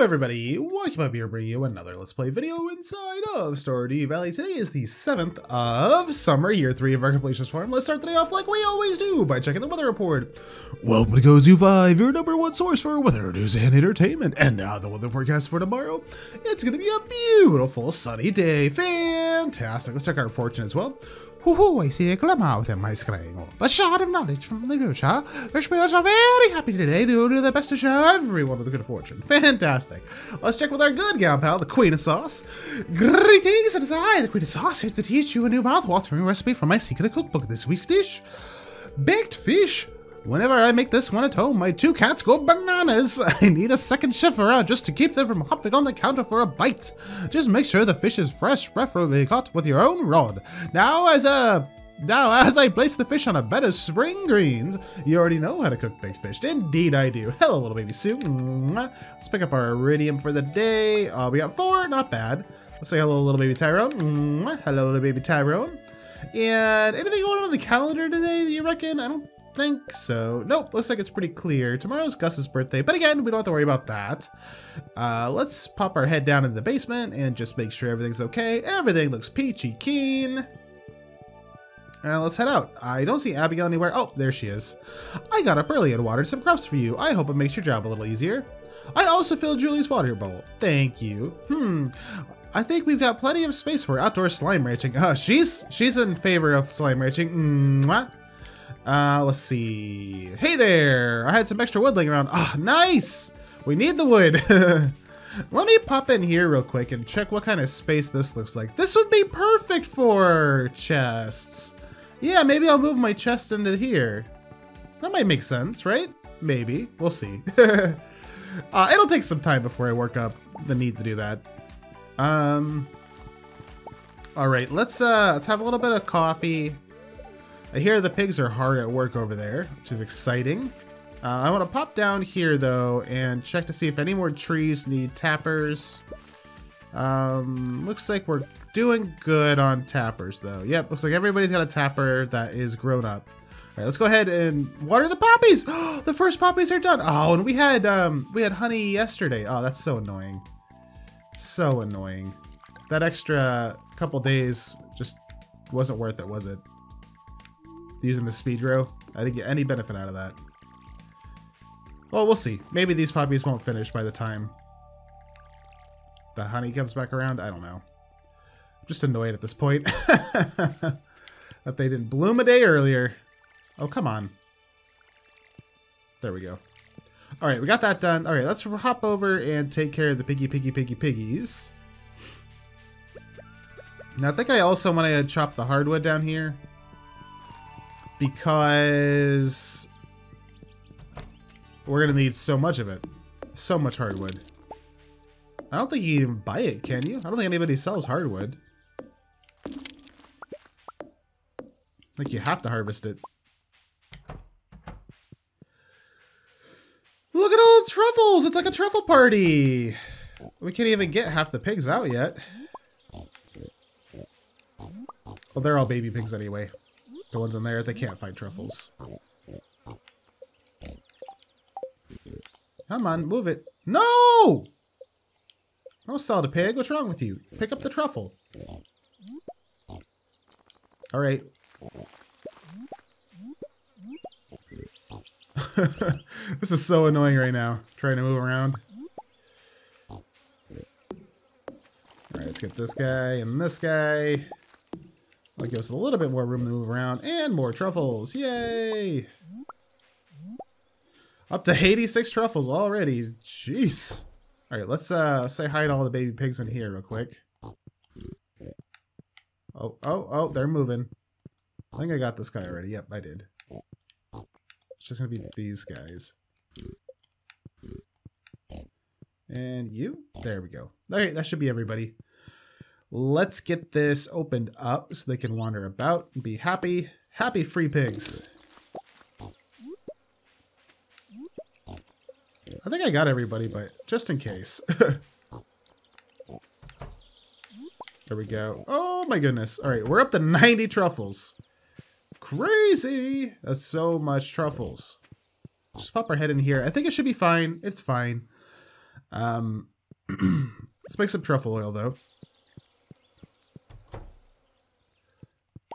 everybody, welcome up here bringing you another Let's Play video inside of Stardew Valley. Today is the 7th of summer, year 3 of our completions farm. Let's start the day off like we always do by checking the weather report. Welcome to KOZU 5, your number one source for weather news and entertainment. And now the weather forecast for tomorrow. It's going to be a beautiful sunny day. Fantastic. Let's check our fortune as well. Woohoo, I see a glimmer within my screen. A shard of knowledge from the future. The spirits are very happy today. They will do their best to show everyone with a good fortune. Fantastic. Let's check with our good gal pal, the Queen of Sauce. Greetings, it is I, the Queen of Sauce, here to teach you a new mouth-watering recipe from my secret cookbook. This week's dish, baked fish. Whenever I make this one at home, my two cats go bananas. I need a second chef around just to keep them from hopping on the counter for a bite. Just make sure the fish is fresh, preferably caught with your own rod. Now, as a now, as I place the fish on a bed of spring greens, you already know how to cook baked fish. Indeed, I do. Hello, little baby Sue. Let's pick up our iridium for the day. Uh, we got four, not bad. Let's say hello, little baby Tyrone. Hello, little baby Tyrone. And anything going on in the calendar today, you reckon? I don't think so. Nope, looks like it's pretty clear. Tomorrow's Gus's birthday, but again, we don't have to worry about that. Uh, let's pop our head down in the basement and just make sure everything's okay. Everything looks peachy keen. And let's head out. I don't see Abigail anywhere. Oh, there she is. I got up early and watered some crops for you. I hope it makes your job a little easier. I also filled Julie's water bowl. Thank you. Hmm. I think we've got plenty of space for outdoor slime ranching. Uh, she's she's in favor of slime ranching. Mwah. Uh, let's see. Hey there! I had some extra wood laying around. Ah, nice! We need the wood. Let me pop in here real quick and check what kind of space this looks like. This would be perfect for chests. Yeah, maybe I'll move my chest into here. That might make sense, right? Maybe. We'll see. uh, it'll take some time before I work up the need to do that. Um. All right, let's uh, let's have a little bit of coffee. I hear the pigs are hard at work over there, which is exciting. Uh, I want to pop down here, though, and check to see if any more trees need tappers. Um, looks like we're doing good on tappers, though. Yep, looks like everybody's got a tapper that is grown up. All right, let's go ahead and water the poppies. the first poppies are done. Oh, and we had um, we had honey yesterday. Oh, that's so annoying. So annoying. That extra couple days just wasn't worth it, was it? Using the speed grow. I didn't get any benefit out of that. Well, we'll see. Maybe these poppies won't finish by the time the honey comes back around. I don't know. I'm just annoyed at this point that they didn't bloom a day earlier. Oh, come on. There we go. All right, we got that done. All right, let's hop over and take care of the piggy, piggy, piggy, piggies. Now, I think I also want to chop the hardwood down here because we're gonna need so much of it. So much hardwood. I don't think you can even buy it, can you? I don't think anybody sells hardwood. I think you have to harvest it. Look at all the truffles! It's like a truffle party! We can't even get half the pigs out yet. Well, they're all baby pigs anyway. The ones in there, they can't find truffles. Come on, move it. No! Sell the pig. What's wrong with you? Pick up the truffle. All right. this is so annoying right now, trying to move around. All right, let's get this guy and this guy. That'll give us a little bit more room to move around and more truffles. Yay! Up to 86 truffles already. Jeez. All right, let's uh, say hi to all the baby pigs in here real quick. Oh, oh, oh, they're moving. I think I got this guy already. Yep, I did. It's just going to be these guys. And you? There we go. Okay, that should be everybody. Let's get this opened up so they can wander about and be happy. Happy free pigs. I think I got everybody, but just in case. there we go. Oh my goodness. All right, we're up to 90 truffles. Crazy! That's so much truffles. Just pop our head in here. I think it should be fine. It's fine. Um, let's make some truffle oil, though.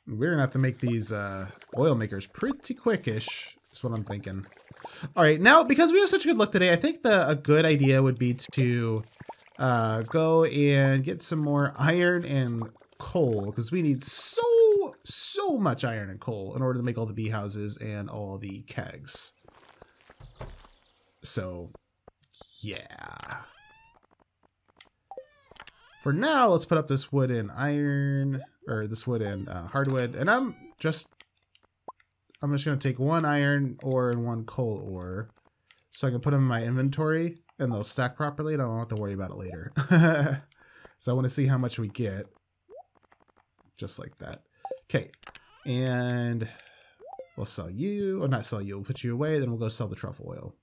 We're gonna have to make these uh, oil makers pretty quickish, is what I'm thinking. All right, now, because we have such a good luck today, I think the a good idea would be to uh, go and get some more iron and coal, because we need so, so much iron and coal in order to make all the bee houses and all the kegs. So, yeah. For now, let's put up this wood and iron, or this wood and uh, hardwood, and I'm just, I'm just gonna take one iron ore and one coal ore, so I can put them in my inventory, and they'll stack properly, and I don't have to worry about it later. so I want to see how much we get, just like that. Okay, and we'll sell you, or not sell you, we'll put you away, then we'll go sell the truffle oil.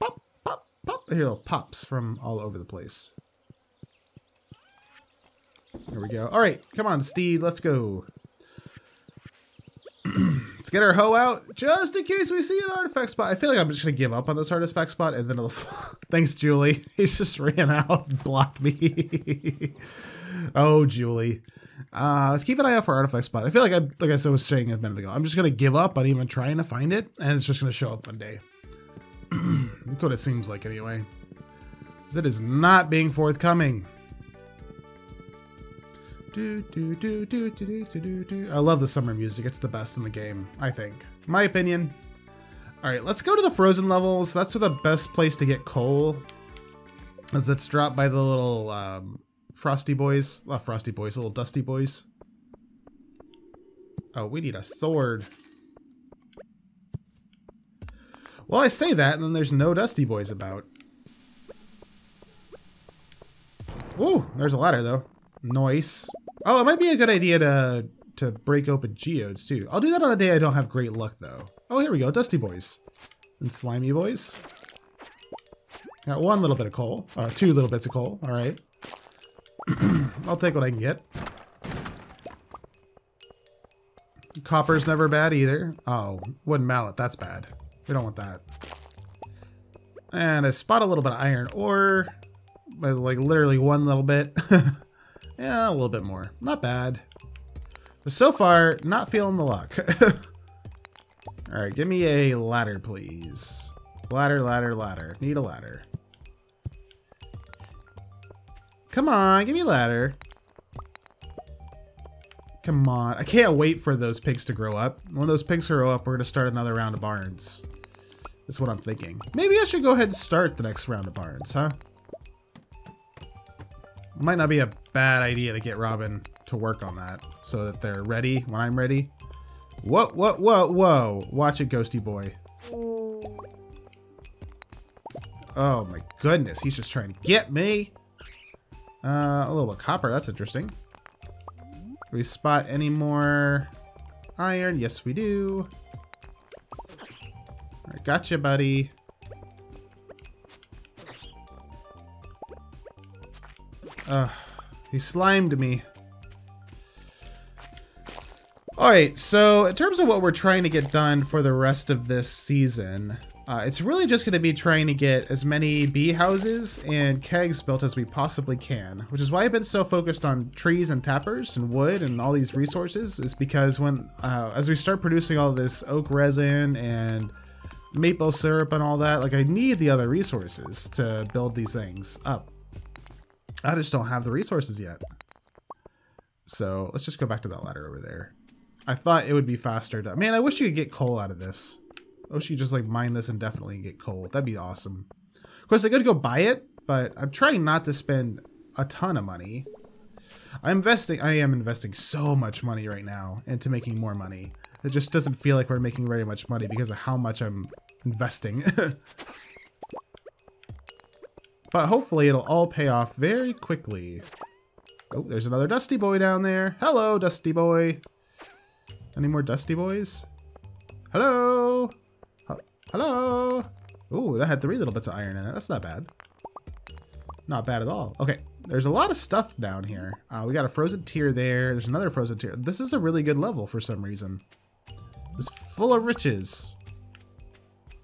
Pop, pop, pop. I hear little pops from all over the place. There we go. All right, come on, Steed, let's go. let's get our hoe out, just in case we see an artifact spot. I feel like I'm just gonna give up on this artifact spot, and then it'll... Thanks, Julie. He just ran out and blocked me. oh, Julie. Uh, let's keep an eye out for artifact spot. I feel like I, like I said, was saying a minute ago, I'm just gonna give up on even trying to find it, and it's just gonna show up one day. That's what it seems like, anyway. It is not being forthcoming. I love the summer music. It's the best in the game, I think. My opinion. All right, let's go to the frozen levels. That's where the best place to get coal. As it's dropped by the little um, frosty boys. Not frosty boys, little dusty boys. Oh, we need a sword. Well, I say that, and then there's no dusty boys about. Ooh, there's a ladder, though. Nice. Oh, it might be a good idea to to break open geodes too. I'll do that on the day I don't have great luck though. Oh, here we go, Dusty Boys. And Slimy Boys. Got one little bit of coal. Uh, two little bits of coal, all right. I'll take what I can get. Copper's never bad either. Oh, wooden mallet, that's bad. We don't want that. And I spot a little bit of iron ore. Like literally one little bit. Yeah, a little bit more. Not bad. But so far, not feeling the luck. Alright, give me a ladder, please. Ladder, ladder, ladder. Need a ladder. Come on, give me a ladder. Come on. I can't wait for those pigs to grow up. When those pigs grow up, we're going to start another round of barns. That's what I'm thinking. Maybe I should go ahead and start the next round of barns, huh? Might not be a bad idea to get Robin to work on that so that they're ready when I'm ready. Whoa, whoa, whoa, whoa. Watch it, Ghosty Boy. Oh my goodness, he's just trying to get me. Uh, a little copper, that's interesting. Do we spot any more iron? Yes, we do. All right, gotcha, buddy. Ugh. He slimed me. Alright, so in terms of what we're trying to get done for the rest of this season, uh, it's really just going to be trying to get as many bee houses and kegs built as we possibly can, which is why I've been so focused on trees and tappers and wood and all these resources, is because when, uh, as we start producing all this oak resin and maple syrup and all that, like I need the other resources to build these things up. I just don't have the resources yet. So let's just go back to that ladder over there. I thought it would be faster to... Man, I wish you could get coal out of this. I wish you just like mine this indefinitely and get coal. That'd be awesome. Of course, I could go buy it, but I'm trying not to spend a ton of money. I'm investing... I am investing so much money right now into making more money. It just doesn't feel like we're making very much money because of how much I'm investing. But hopefully it'll all pay off very quickly. Oh, there's another Dusty Boy down there. Hello, Dusty Boy. Any more Dusty Boys? Hello? Hello? Ooh, that had three little bits of iron in it. That's not bad. Not bad at all. Okay, there's a lot of stuff down here. Uh, we got a frozen tear there. There's another frozen tear. This is a really good level for some reason. It's full of riches.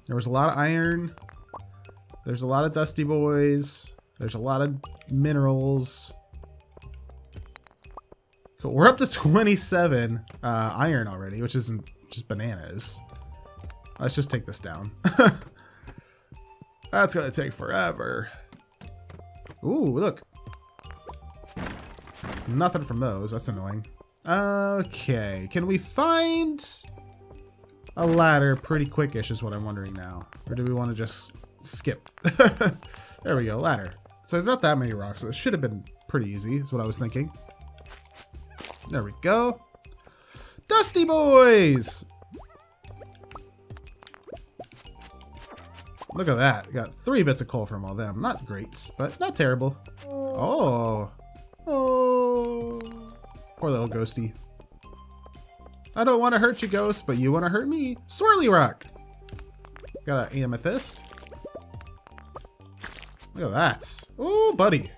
There was a lot of iron. There's a lot of dusty boys. There's a lot of minerals. Cool. We're up to 27 uh, iron already, which isn't just bananas. Let's just take this down. That's gonna take forever. Ooh, look. Nothing from those. That's annoying. Okay, can we find a ladder pretty quickish is what I'm wondering now. Or do we want to just skip? there we go, ladder. So there's not that many rocks, so it should have been pretty easy, is what I was thinking. There we go. Dusty Boys! Look at that. Got three bits of coal from all them. Not great, but not terrible. Oh. Oh. Poor little ghosty. I don't want to hurt you, ghost, but you want to hurt me. Swirly rock. Got an amethyst. Look at that. Oh, buddy.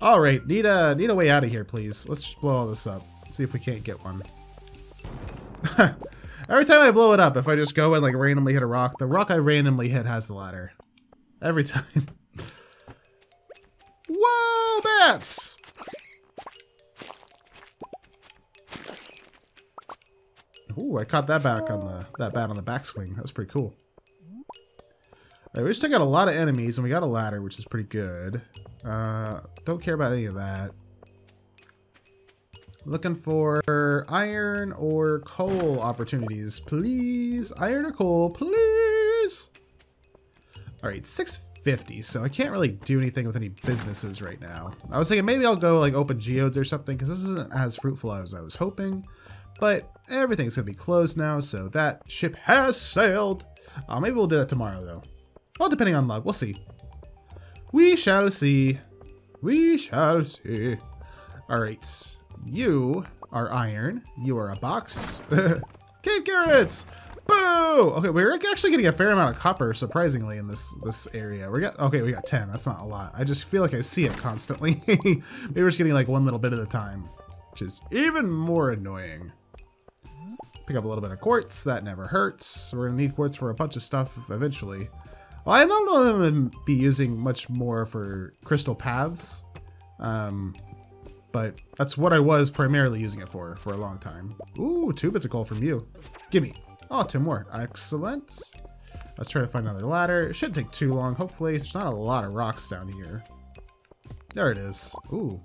All right, need a need a way out of here, please. Let's just blow all this up. See if we can't get one. Every time I blow it up, if I just go and like randomly hit a rock, the rock I randomly hit has the ladder. Every time. Whoa, bats! Ooh, I caught that back on the that bat on the backswing. That was pretty cool. Right, we just took out a lot of enemies and we got a ladder, which is pretty good. Uh, don't care about any of that. Looking for iron or coal opportunities, please. Iron or coal, please. All right, 650, so I can't really do anything with any businesses right now. I was thinking maybe I'll go like open geodes or something because this isn't as fruitful as I was hoping. But everything's going to be closed now, so that ship has sailed. Uh, maybe we'll do that tomorrow, though. Well, depending on luck. We'll see. We shall see. We shall see. All right. You are iron. You are a box. Cave carrots! Boo! Okay, we're actually getting a fair amount of copper, surprisingly, in this this area. We got okay, we got 10. That's not a lot. I just feel like I see it constantly. Maybe we're just getting like one little bit at a time, which is even more annoying. Pick up a little bit of quartz. That never hurts. We're gonna need quartz for a bunch of stuff eventually. Well, I don't know that I'm gonna be using much more for crystal paths. Um, but that's what I was primarily using it for for a long time. Ooh, two bits of coal from you. Gimme. Oh, two more. Excellent. Let's try to find another ladder. It shouldn't take too long, hopefully. There's not a lot of rocks down here. There it is. Ooh.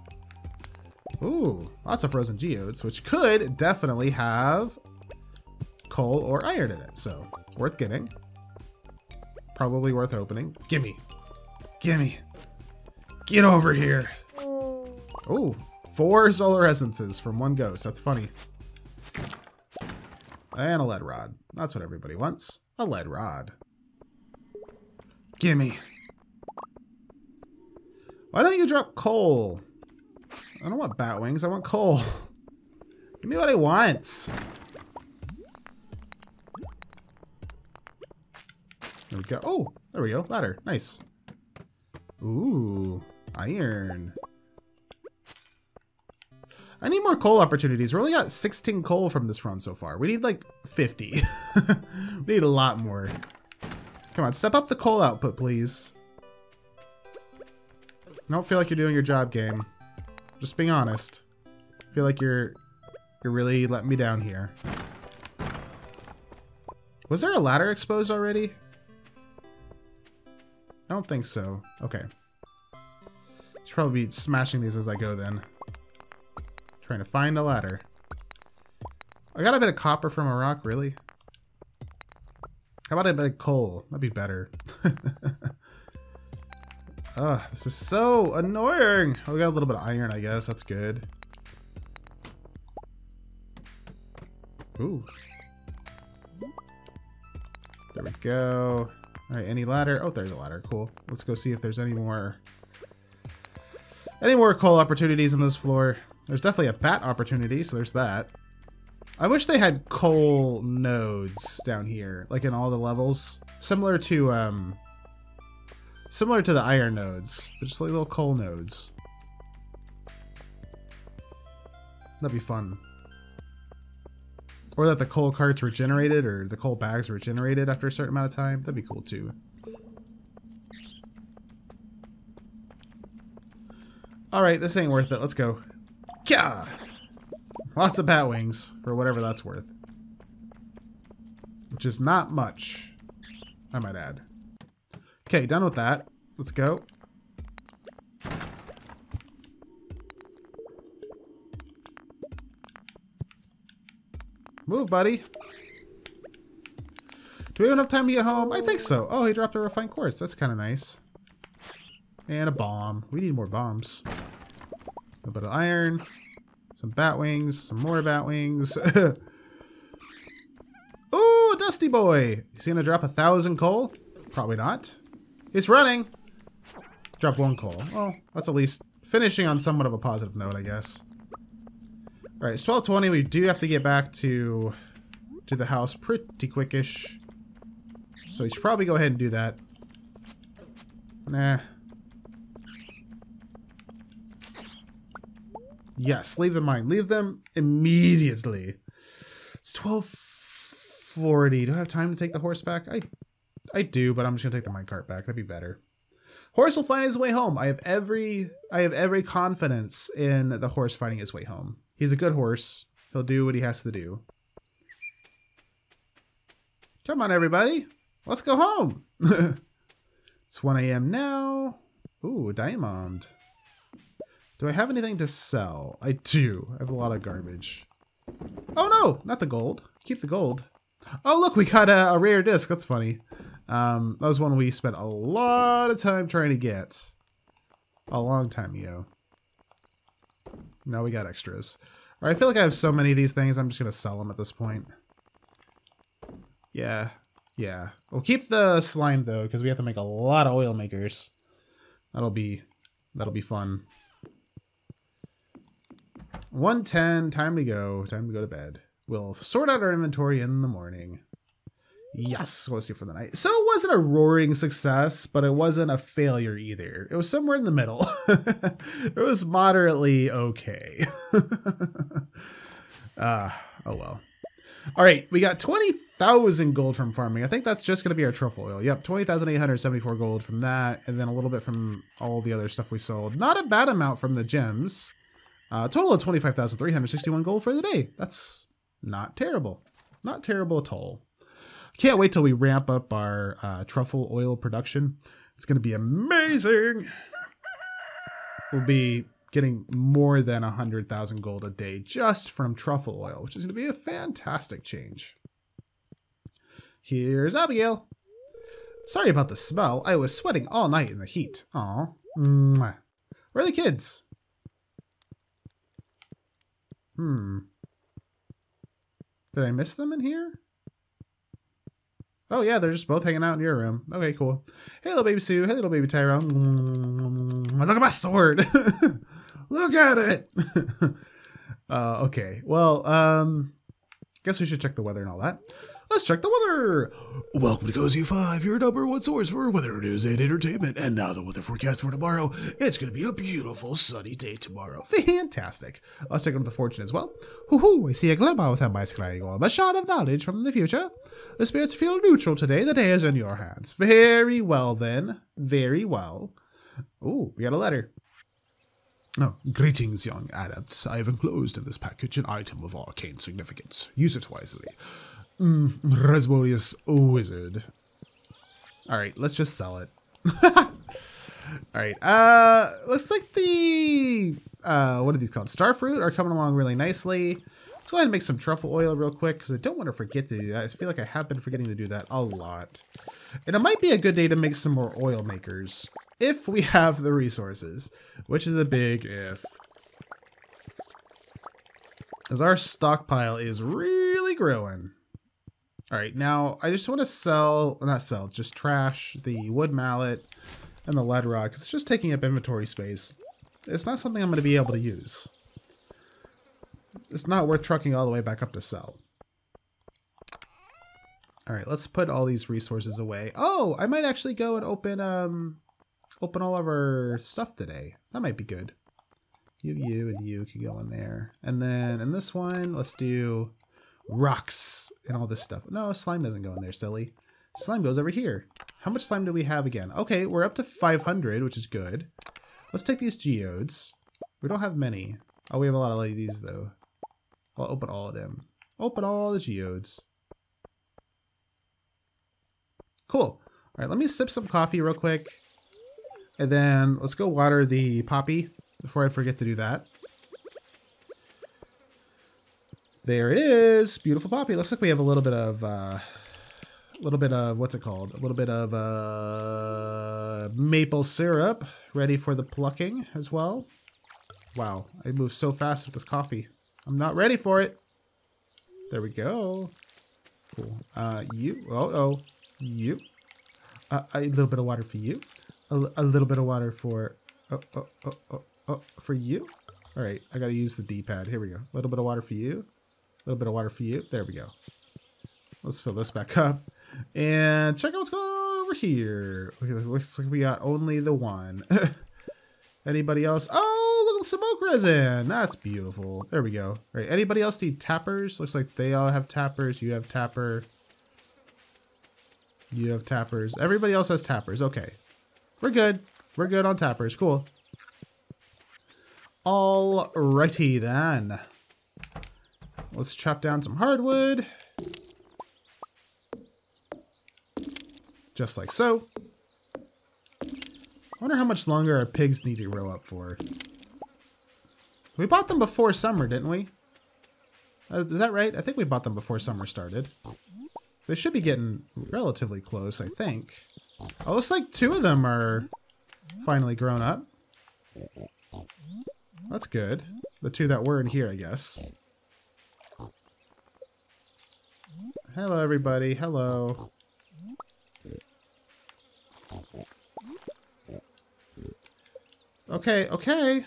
Ooh, lots of frozen geodes, which could definitely have coal or iron in it. So, worth getting. Probably worth opening. Gimme. Gimme. Get over here. Oh, four solar essences from one ghost. That's funny. And a lead rod. That's what everybody wants. A lead rod. Gimme. Why don't you drop coal? I don't want bat wings. I want coal. Give me what I want. There we go. Oh, there we go. Ladder. Nice. Ooh, iron. I need more coal opportunities. We're only got 16 coal from this run so far. We need like 50. we need a lot more. Come on, step up the coal output, please. I don't feel like you're doing your job, game. Just being honest. I feel like you're you're really letting me down here. Was there a ladder exposed already? I don't think so. Okay. Should probably be smashing these as I go then. Trying to find a ladder. I got a bit of copper from a rock, really? How about a bit of coal? That'd be better. Ugh, ah, this is so annoying. Oh, we got a little bit of iron, I guess. That's good. Ooh. There we go. All right, any ladder? Oh, there's a ladder. Cool. Let's go see if there's any more any more coal opportunities on this floor. There's definitely a bat opportunity, so there's that. I wish they had coal nodes down here, like in all the levels. Similar to, um... Similar to the iron nodes, but just like little coal nodes. That'd be fun. Or that the coal carts regenerated or the coal bags regenerated after a certain amount of time. That'd be cool too. Alright, this ain't worth it. Let's go. Yeah! Lots of bat wings for whatever that's worth. Which is not much, I might add. Okay, done with that. Let's go. Move, buddy. Do we have enough time to get home? I think so. Oh, he dropped a refined quartz. That's kind of nice. And a bomb. We need more bombs. A bit of iron. Some bat wings. Some more bat wings. Ooh, Dusty Boy. Is he to drop a thousand coal? Probably not. He's running. Drop one coal. Well, that's at least finishing on somewhat of a positive note, I guess. All right, it's 1220. We do have to get back to to the house pretty quickish. So you should probably go ahead and do that. Nah. Yes, leave them mine. Leave them immediately. It's 1240. Do I have time to take the horse back? I I do, but I'm just gonna take the minecart back. That'd be better. Horse will find his way home. I have every I have every confidence in the horse finding his way home. He's a good horse. He'll do what he has to do. Come on, everybody. Let's go home. it's 1 a.m. now. Ooh, diamond. Do I have anything to sell? I do. I have a lot of garbage. Oh, no, not the gold. Keep the gold. Oh, look, we got a, a rare disc. That's funny. Um, that was one we spent a lot of time trying to get. A long time ago. Now we got extras. Or I feel like I have so many of these things, I'm just going to sell them at this point. Yeah. Yeah. We'll keep the slime, though, because we have to make a lot of oil makers. That'll be... That'll be fun. 110, time to go. Time to go to bed. We'll sort out our inventory in the morning. Yes, was do for the night. So it wasn't a roaring success, but it wasn't a failure either. It was somewhere in the middle. it was moderately okay. uh, oh well. All right, we got 20,000 gold from farming. I think that's just going to be our truffle oil. Yep, 20,874 gold from that, and then a little bit from all the other stuff we sold. Not a bad amount from the gems. Uh, total of 25,361 gold for the day. That's not terrible. Not terrible at all. Can't wait till we ramp up our uh, truffle oil production. It's going to be amazing. We'll be getting more than 100,000 gold a day just from truffle oil, which is going to be a fantastic change. Here's Abigail. Sorry about the smell. I was sweating all night in the heat. Aw. Where are the kids? Hmm. Did I miss them in here? Oh yeah, they're just both hanging out in your room. Okay, cool. Hey little baby Sue. Hey little baby Tyrone. Look at my sword. Look at it. uh, okay. Well, um, guess we should check the weather and all that. Let's check the weather. Welcome to KOZU 5, your number one source for weather news and entertainment. And now the weather forecast for tomorrow. It's going to be a beautiful sunny day tomorrow. Fantastic. Let's check out the fortune as well. Hoo hoo, I see a glimmer within my sky orb, a shot of knowledge from the future. The spirits feel neutral today. The day is in your hands. Very well then. Very well. Oh, we got a letter. Oh, greetings, young adepts. I have enclosed in this package an item of arcane significance. Use it wisely. Mm, Rasmodius Wizard. Alright, let's just sell it. Alright, uh, looks like the, uh, what are these called? Starfruit are coming along really nicely. Let's go ahead and make some truffle oil real quick because I don't want to forget to do that. I feel like I have been forgetting to do that a lot. And it might be a good day to make some more oil makers if we have the resources, which is a big if. As our stockpile is really growing. All right, now I just want to sell, not sell, just trash the wood mallet and the lead rod because it's just taking up inventory space. It's not something I'm going to be able to use. It's not worth trucking all the way back up to sell. All right, let's put all these resources away. Oh, I might actually go and open um open all of our stuff today. That might be good. You, you, and you can go in there. And then in this one, let's do rocks and all this stuff. No, slime doesn't go in there, silly. Slime goes over here. How much slime do we have again? Okay, we're up to 500, which is good. Let's take these geodes. We don't have many. Oh, we have a lot of these, though. I'll open all of them. Open all the geodes. Cool. All right, let me sip some coffee real quick. And then let's go water the poppy before I forget to do that. There it is. Beautiful poppy. Looks like we have a little bit of, uh, a little bit of, what's it called? A little bit of uh, maple syrup ready for the plucking as well. Wow, I move so fast with this coffee. I'm not ready for it. There we go. Cool. Uh, you. Oh, oh. You. Uh, a little bit of water for you. A, a little bit of water for... Oh, oh, oh, oh, oh, for you. All right, I got to use the D-pad. Here we go. A little bit of water for you. A little bit of water for you. There we go. Let's fill this back up. And check out what's going on over here. Looks like we got only the one. Anybody else? Oh, look at the smoke resin. That's beautiful. There we go. All right. Anybody else need tappers? Looks like they all have tappers. You have tapper. You have tappers. Everybody else has tappers. Okay. We're good. We're good on tappers. Cool. Alrighty then. Let's chop down some hardwood. Just like so. I wonder how much longer our pigs need to grow up for. We bought them before summer, didn't we? Uh, is that right? I think we bought them before summer started. They should be getting relatively close, I think. Oh, looks like two of them are finally grown up. That's good. The two that were in here, I guess. Hello, everybody. Hello. Okay, okay.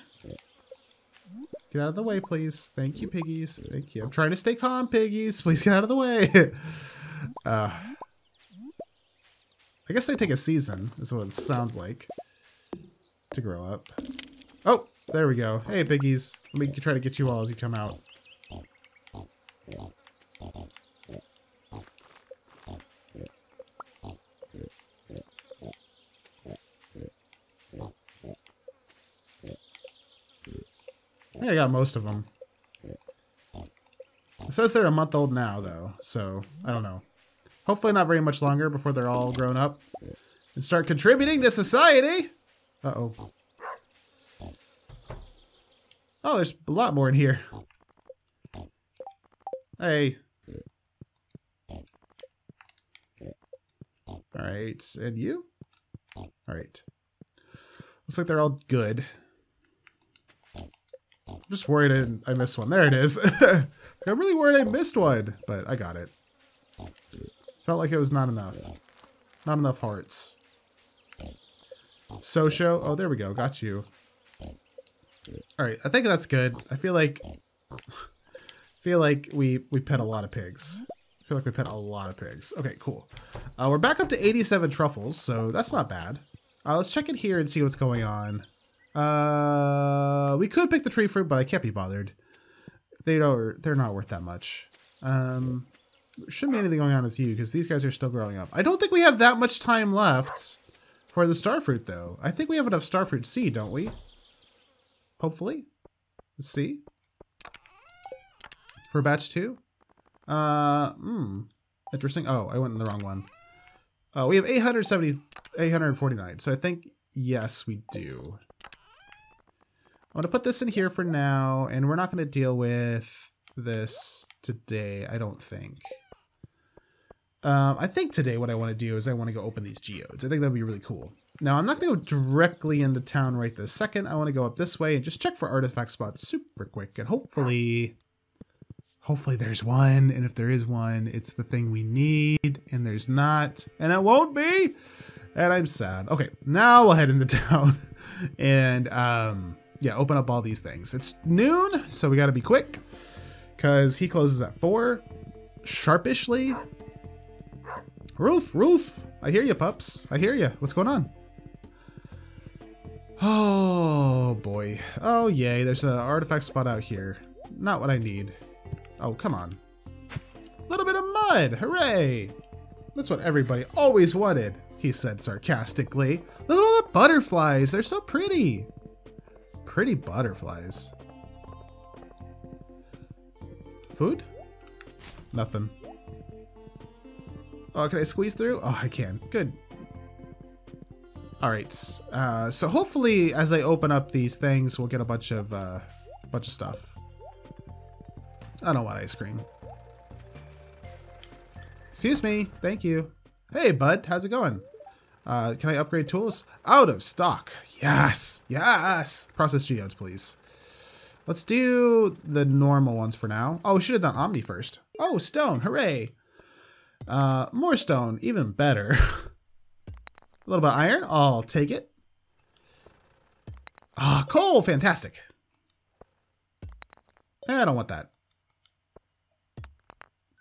Get out of the way, please. Thank you, piggies. Thank you. I'm trying to stay calm, piggies. Please get out of the way. uh, I guess they take a season, is what it sounds like, to grow up. Oh, there we go. Hey, piggies. Let me try to get you all as you come out. I I got most of them. It says they're a month old now, though, so I don't know. Hopefully not very much longer before they're all grown up and start contributing to society. Uh-oh. Oh, there's a lot more in here. Hey. All right, and you? All right. Looks like they're all good. Just worried I, I missed one. There it is. I'm really worried I missed one, but I got it. Felt like it was not enough. Not enough hearts. Sosho. Oh, there we go. Got you. All right. I think that's good. I feel like feel like we we pet a lot of pigs. I feel like we pet a lot of pigs. Okay, cool. Uh, we're back up to 87 truffles, so that's not bad. Uh, let's check in here and see what's going on. Uh, we could pick the tree fruit, but I can't be bothered. They don't. They're not worth that much. Um, shouldn't be anything going on with you because these guys are still growing up. I don't think we have that much time left for the starfruit, though. I think we have enough starfruit seed, don't we? Hopefully. Let's see. For batch two? Uh, hmm. Interesting. Oh, I went in the wrong one. Uh, we have 870, 849. So I think, yes, we do. I'm going to put this in here for now, and we're not going to deal with this today, I don't think. Um, I think today what I want to do is I want to go open these geodes. I think that'd be really cool. Now, I'm not going to go directly into town right this second. I want to go up this way and just check for artifact spots super quick, and hopefully... Hopefully there's one, and if there is one, it's the thing we need, and there's not, and it won't be, and I'm sad. Okay, now we'll head into town, and um, yeah, open up all these things. It's noon, so we got to be quick because he closes at four sharpishly. Roof, roof. I hear you, pups. I hear you. What's going on? Oh boy. Oh yay, there's an artifact spot out here. Not what I need. Oh, come on. A little bit of mud. Hooray. That's what everybody always wanted, he said sarcastically. Look at all the butterflies. They're so pretty. Pretty butterflies. Food? Nothing. Oh, can I squeeze through? Oh, I can. Good. All right. Uh, so hopefully, as I open up these things, we'll get a bunch of uh, bunch of stuff. I don't want ice cream. Excuse me. Thank you. Hey, bud. How's it going? Uh, can I upgrade tools? Out of stock. Yes. Yes. Process geodes, please. Let's do the normal ones for now. Oh, we should have done Omni first. Oh, stone. Hooray. Uh, more stone. Even better. A little bit of iron. I'll take it. Ah, coal. Fantastic. I don't want that.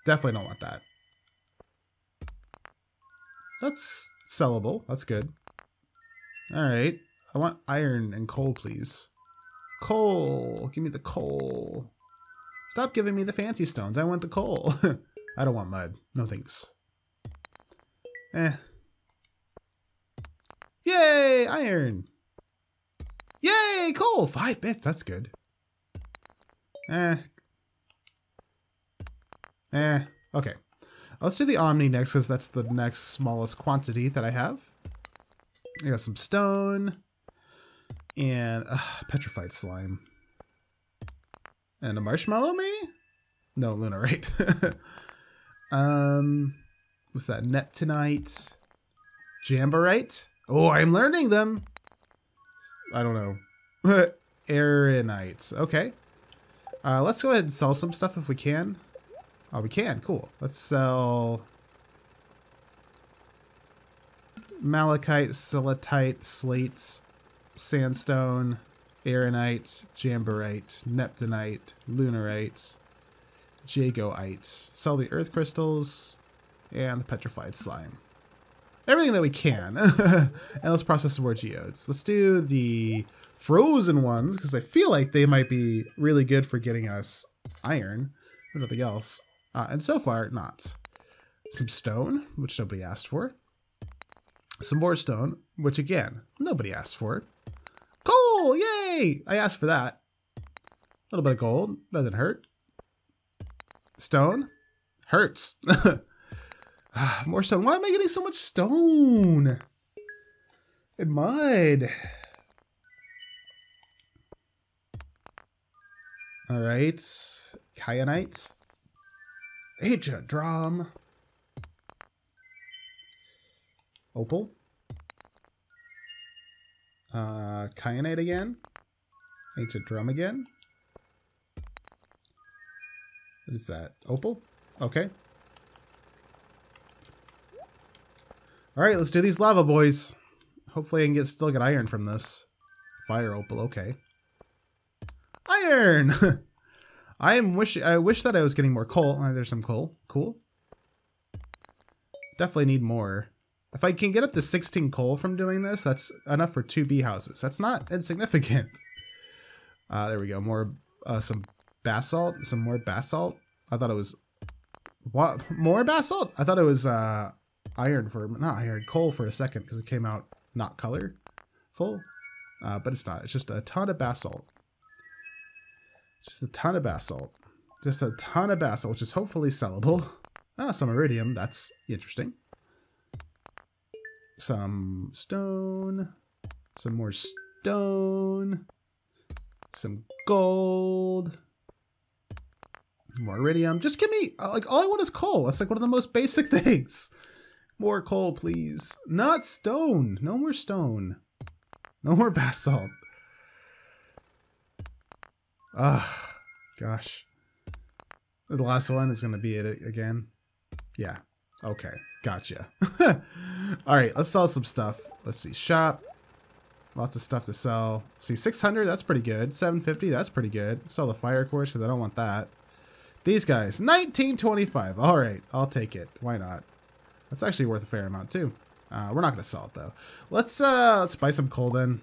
Definitely don't want that. That's sellable. That's good. All right. I want iron and coal, please. Coal. Give me the coal. Stop giving me the fancy stones. I want the coal. I don't want mud. No thanks. Eh. Yay! Iron! Yay! Coal! Five bits. That's good. Eh. Eh. Okay. Let's do the Omni next because that's the next smallest quantity that I have. I got some stone and uh, petrified slime. And a marshmallow, maybe? No, lunarite. um, what's that? Neptunite, Jamborite. Oh, I'm learning them. I don't know. Aerinite. Okay. Uh, let's go ahead and sell some stuff if we can. Oh, we can. Cool. Let's sell malachite, silatite, slates, sandstone, aerinite, jamborite, neptunite, lunarite, jagoite. Sell the earth crystals and the petrified slime. Everything that we can. and let's process some more geodes. Let's do the frozen ones because I feel like they might be really good for getting us iron, if nothing else. Uh, and so far, not. Some stone, which nobody asked for. Some more stone, which again, nobody asked for. Coal! Yay! I asked for that. A little bit of gold. Doesn't hurt. Stone? Hurts. more stone. Why am I getting so much stone? And mud. All right. Kyanite. Ancient drum. Opal. Uh, Kyanite again. Ancient drum again. What is that? Opal? Okay. Alright, let's do these lava boys. Hopefully I can get still get iron from this. Fire opal, okay. Iron! I am wish I wish that I was getting more coal. Oh, there's some coal. Cool. Definitely need more. If I can get up to 16 coal from doing this, that's enough for two bee houses. That's not insignificant. Uh, there we go. More, uh, some basalt. Some more basalt. I thought it was... What? More basalt? I thought it was uh, iron for... Not iron. Coal for a second because it came out not color full. Uh, but it's not. It's just a ton of basalt. Just a ton of basalt. Just a ton of basalt, which is hopefully sellable. Ah, some iridium. That's interesting. Some stone. Some more stone. Some gold. More iridium. Just give me, uh, like, all I want is coal. That's like one of the most basic things. More coal, please. Not stone. No more stone. No more basalt. Ah, gosh. The last one is going to be it again. Yeah. Okay. Gotcha. All right. Let's sell some stuff. Let's see. Shop. Lots of stuff to sell. See, 600. That's pretty good. 750. That's pretty good. Sell the fire quartz because I don't want that. These guys. 1925. All right. I'll take it. Why not? That's actually worth a fair amount too. Uh, we're not going to sell it though. Let's, uh, let's buy some coal then.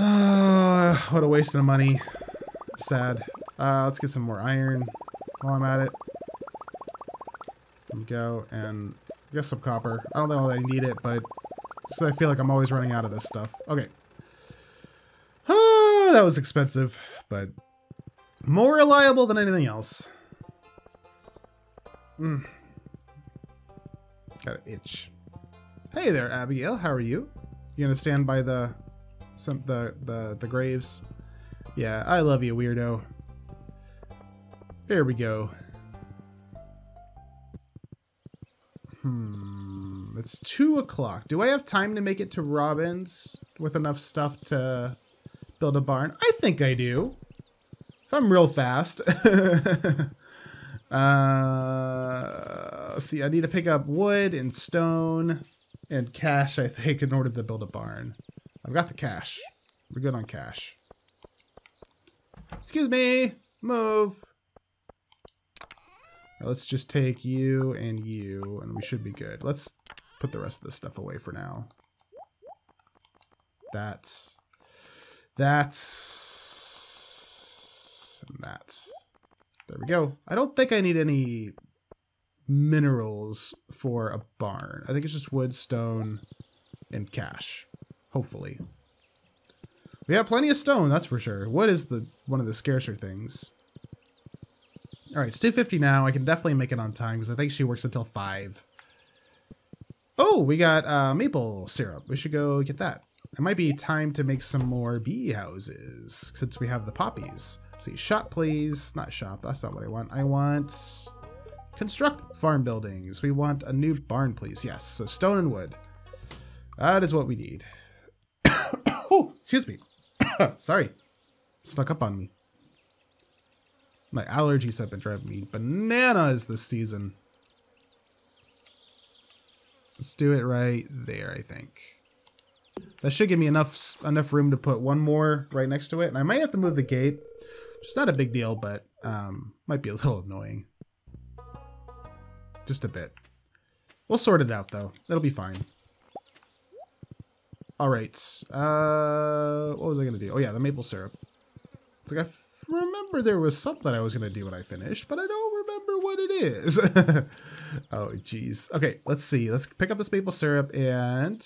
What a waste of money. Sad. Uh, let's get some more iron while I'm at it. We go, and guess some copper. I don't know that I need it, but just I feel like I'm always running out of this stuff. Okay. Ah, that was expensive, but more reliable than anything else. Mm. Got an itch. Hey there, Abigail. How are you? You gonna stand by the some the the the graves? Yeah, I love you, weirdo. There we go. Hmm. It's two o'clock. Do I have time to make it to Robin's with enough stuff to build a barn? I think I do. If I'm real fast. uh, see, I need to pick up wood and stone and cash, I think, in order to build a barn. I've got the cash. We're good on cash. Excuse me. Move. Let's just take you and you, and we should be good. Let's put the rest of this stuff away for now. That's... That's... And that. There we go. I don't think I need any minerals for a barn. I think it's just wood, stone, and cash. Hopefully. We have plenty of stone, that's for sure. Wood is the one of the scarcer things. All right, it's 2.50 now. I can definitely make it on time because I think she works until 5. Oh, we got uh, maple syrup. We should go get that. It might be time to make some more bee houses since we have the poppies. See, shop please. Not shop, that's not what I want. I want construct farm buildings. We want a new barn please. Yes, so stone and wood. That is what we need. Excuse me. Sorry. Snuck up on me. My allergies have been driving me bananas this season. Let's do it right there, I think. That should give me enough enough room to put one more right next to it. And I might have to move the gate. Is not a big deal, but um, might be a little annoying. Just a bit. We'll sort it out, though. It'll be fine. All right. Uh, what was I going to do? Oh, yeah, the maple syrup. It's like I remember there was something I was going to do when I finished, but I don't remember what it is. oh, jeez. Okay, let's see. Let's pick up this maple syrup and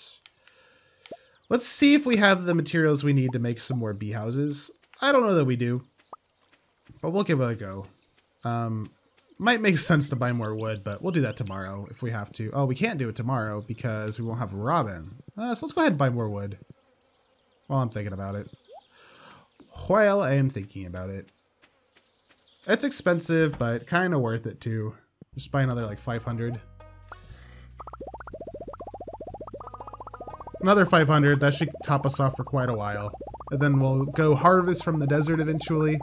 let's see if we have the materials we need to make some more bee houses. I don't know that we do, but we'll give it a go. Um, might make sense to buy more wood, but we'll do that tomorrow if we have to. Oh, we can't do it tomorrow because we won't have Robin. Uh, so let's go ahead and buy more wood while I'm thinking about it while I am thinking about it. It's expensive, but kind of worth it too. Just buy another like 500. Another 500, that should top us off for quite a while. And then we'll go harvest from the desert eventually.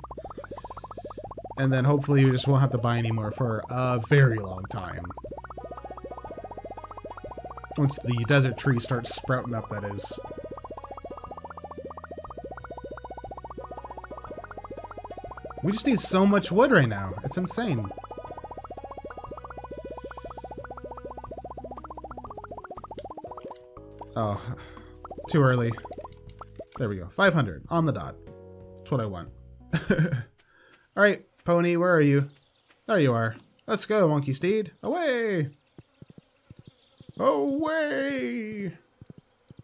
And then hopefully we just won't have to buy anymore for a very long time. Once the desert tree starts sprouting up, that is. We just need so much wood right now. It's insane. Oh, too early. There we go. 500 on the dot. That's what I want. All right, pony, where are you? There you are. Let's go, monkey steed. Away! Away!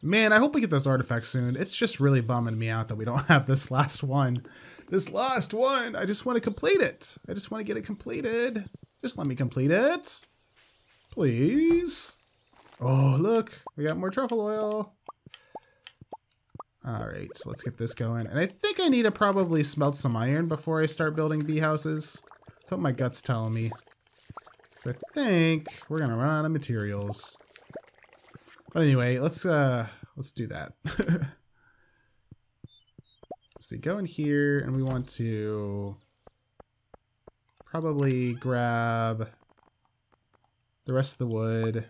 Man, I hope we get this artifact soon. It's just really bumming me out that we don't have this last one. This last one. I just want to complete it. I just want to get it completed. Just let me complete it. Please. Oh, look. We got more truffle oil. All right, so let's get this going. And I think I need to probably smelt some iron before I start building bee houses. That's what my gut's telling me. So I think we're to run out of materials. But anyway, let's uh let's do that. see, go in here and we want to probably grab the rest of the wood.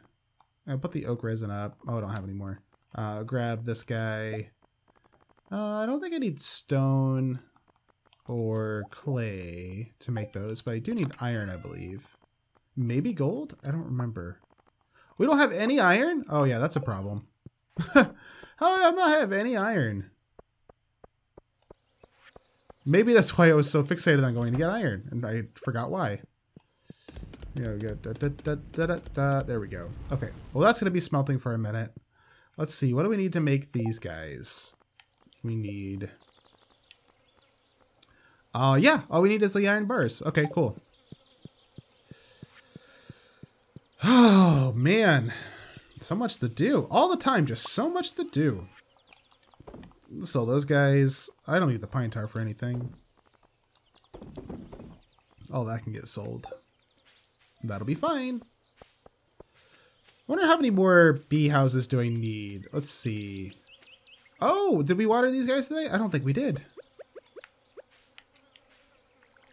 I'll put the oak resin up. Oh, I don't have any more. Uh, grab this guy. Uh, I don't think I need stone or clay to make those, but I do need iron, I believe. Maybe gold? I don't remember. We don't have any iron? Oh yeah, that's a problem. How do I not have any iron? Maybe that's why I was so fixated on going to get iron, and I forgot why. Know, get da, da, da, da, da, da. There we go. Okay, well that's going to be smelting for a minute. Let's see, what do we need to make these guys? We need... Uh, yeah, all we need is the iron bars. Okay, cool. Oh, man. So much to do. All the time, just so much to do. So those guys, I don't need the pine tar for anything. All that can get sold. That'll be fine. wonder how many more bee houses do I need? Let's see. Oh, did we water these guys today? I don't think we did.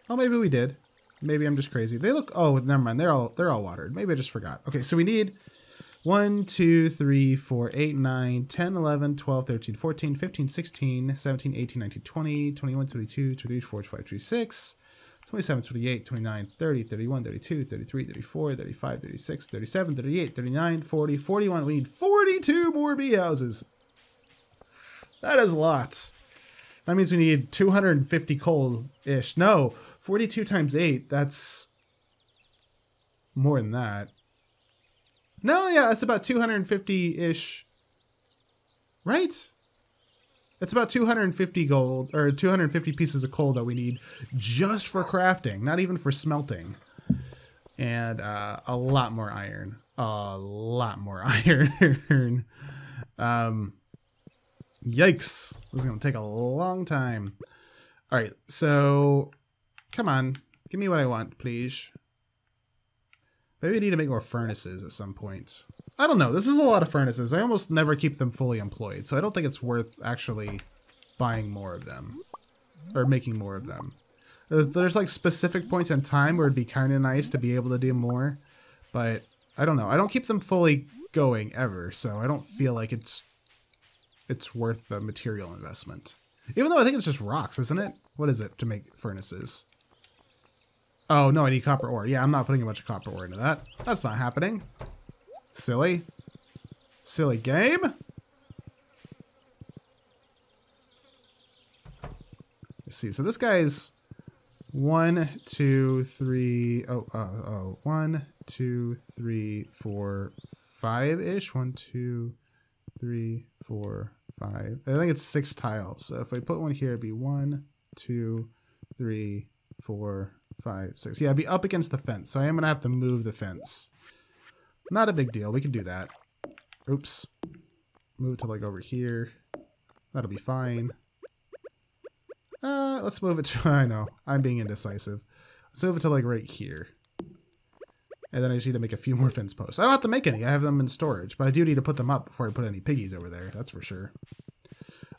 Oh, maybe we did. Maybe I'm just crazy. They look, oh, never mind. They're all, they're all watered. Maybe I just forgot. Okay, so we need 1, 2, 3, 4, 8, 9, 10, 11, 12, 13, 14, 15, 16, 17, 18, 19, 20, 21, 22, 23, 24, 25, 26, 27, 28, 29, 30, 31, 32, 33, 34, 35, 36, 37, 38, 39, 40, 41. We need 42 more bee houses. That is a lot. That means we need 250 coal-ish. No, 42 times 8, that's more than that. No, yeah, that's about 250-ish. Right? That's about 250 gold, or 250 pieces of coal that we need just for crafting, not even for smelting. And uh, a lot more iron. A lot more iron. um, yikes. This is going to take a long time. All right, so come on. Give me what I want, please. Maybe I need to make more furnaces at some point. I don't know. This is a lot of furnaces. I almost never keep them fully employed, so I don't think it's worth actually buying more of them. Or making more of them. There's, there's like specific points in time where it'd be kind of nice to be able to do more, but I don't know. I don't keep them fully going ever, so I don't feel like it's it's worth the material investment. Even though I think it's just rocks, isn't it? What is it to make furnaces? Oh, no, I need copper ore. Yeah, I'm not putting a bunch of copper ore into that. That's not happening. Silly. Silly game. Let's see. So this guy's one, two, three, oh, uh, oh, one, two, three, four, five-ish. One, two, three, four, five. I think it's six tiles. So if I put one here, it'd be one, two, three, four, five, six. Yeah, I'd be up against the fence, so I am going to have to move the fence. Not a big deal. We can do that. Oops. Move it to, like, over here. That'll be fine. Uh, let's move it to... I know. I'm being indecisive. Let's move it to, like, right here. And then I just need to make a few more fence posts. I don't have to make any. I have them in storage. But I do need to put them up before I put any piggies over there. That's for sure.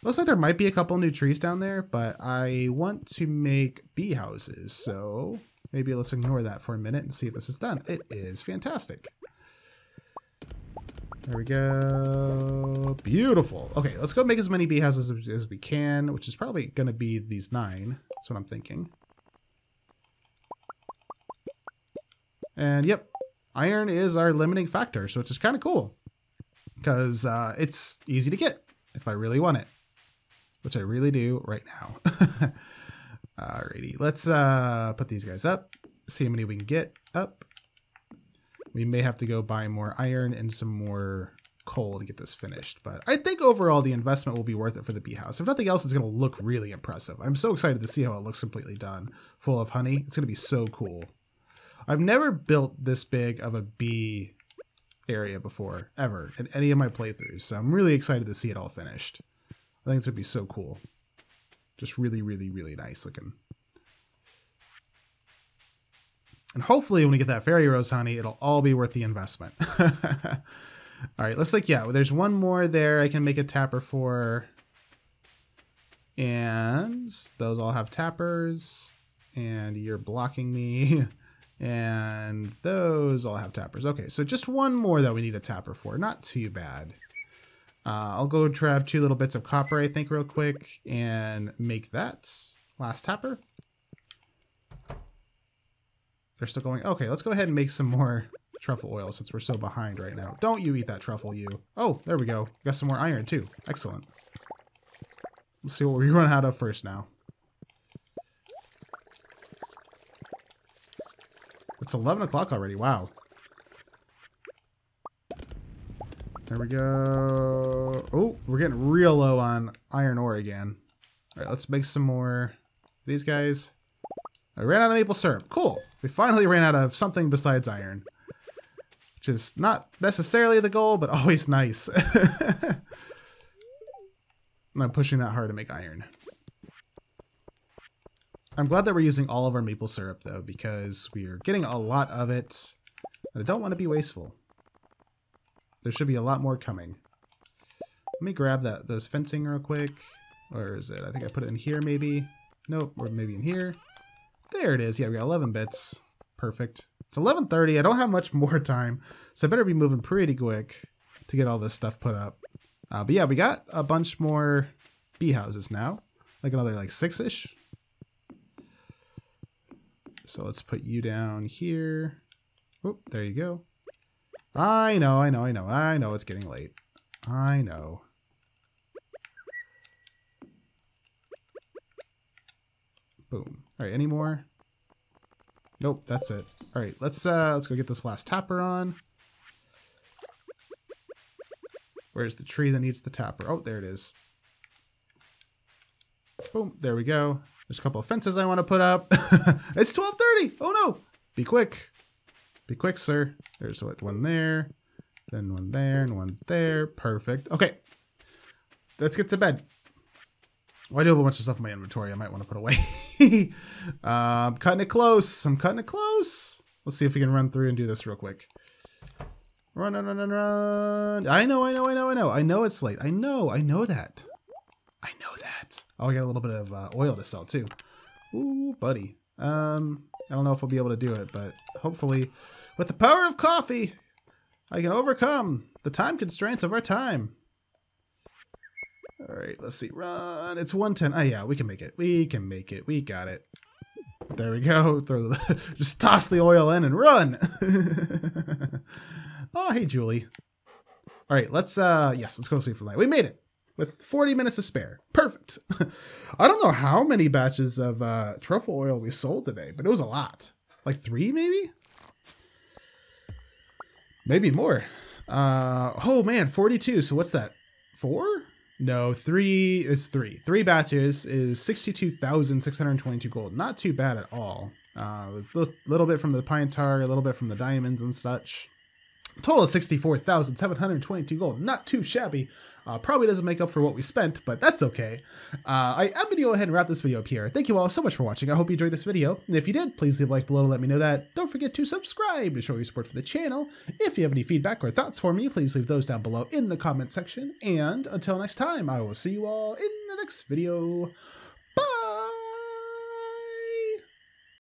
Looks like there might be a couple new trees down there, but I want to make bee houses, so maybe let's ignore that for a minute and see if this is done. It is fantastic. There we go. Beautiful. Okay, let's go make as many bee houses as, we can, which is probably going to be these nine. That's what I'm thinking. And yep, iron is our limiting factor, so it's just kind of cool. Because uh, it's easy to get if I really want it which I really do right now. Alrighty, let's uh, put these guys up, see how many we can get up. We may have to go buy more iron and some more coal to get this finished, but I think overall the investment will be worth it for the bee house. If nothing else, it's going to look really impressive. I'm so excited to see how it looks completely done, full of honey. It's going to be so cool. I've never built this big of a bee area before, ever, in any of my playthroughs, so I'm really excited to see it all finished. I think it's gonna be so cool. Just really, really, really nice looking. And hopefully when we get that fairy rose honey, it'll all be worth the investment. all right, let's like, yeah, there's one more there I can make a tapper for. And those all have tappers. And you're blocking me. and those all have tappers. Okay, so just one more that we need a tapper for. Not too bad. Uh, I'll go grab two little bits of copper, I think, real quick, and make that last tapper. They're still going. Okay, let's go ahead and make some more truffle oil since we're so behind right now. Don't you eat that truffle, you. Oh, there we go. Got some more iron, too. Excellent. Let's see what we run out of first now. It's 11 o'clock already. Wow. There we go. Oh, we're getting real low on iron ore again. All right, let's make some more these guys. I ran out of maple syrup. Cool. We finally ran out of something besides iron. Which is not necessarily the goal, but always nice. I'm pushing that hard to make iron. I'm glad that we're using all of our maple syrup, though, because we're getting a lot of it. And I don't want to be wasteful. There should be a lot more coming. Let me grab that those fencing real quick. Where is it? I think I put it in here, maybe. Nope, or maybe in here. There it is. Yeah, we got 11 bits. Perfect. It's 11.30. I don't have much more time, so I better be moving pretty quick to get all this stuff put up. Uh, but yeah, we got a bunch more bee houses now. Like another like six-ish. So let's put you down here. Oh, there you go. I know, I know, I know, I know it's getting late. I know. Boom. All right, any more? Nope, that's it. All right, let's uh let's go get this last tapper on. Where's the tree that needs the tapper? Oh, there it is. Boom, there we go. There's a couple of fences I want to put up. it's 12:30. Oh no. Be quick. Be quick, sir. There's one there, then one there, and one there. Perfect. Okay. Let's get to bed. Well, I do have a bunch of stuff in my inventory I might want to put away. I'm um, cutting it close. I'm cutting it close. Let's see if we can run through and do this real quick. Run, run, run, run, run. I know, I know, I know, I know. I know it's late. I know, I know that. I know that. Oh, I got a little bit of uh, oil to sell too. Ooh, buddy. Um, I don't know if I'll be able to do it, but hopefully with the power of coffee, I can overcome the time constraints of our time. All right, let's see. Run. It's 110. Oh, yeah, we can make it. We can make it. We got it. There we go. Throw the, just toss the oil in and run. oh, hey, Julie. All right, let's, uh, yes, let's go sleep for the night. We made it with 40 minutes to spare. Perfect. I don't know how many batches of uh, truffle oil we sold today, but it was a lot. Like three, maybe? Maybe more. Uh, oh, man, 42. So what's that? Four? No, three. It's three. Three batches is 62,622 gold. Not too bad at all. Uh, a little bit from the pine tar, a little bit from the diamonds and such. Total of 64,722 gold. Not too shabby. Uh, probably doesn't make up for what we spent, but that's okay. Uh, I am going to go ahead and wrap this video up here. Thank you all so much for watching. I hope you enjoyed this video. And if you did, please leave a like below to let me know that. Don't forget to subscribe to show your support for the channel. If you have any feedback or thoughts for me, please leave those down below in the comment section. And until next time, I will see you all in the next video.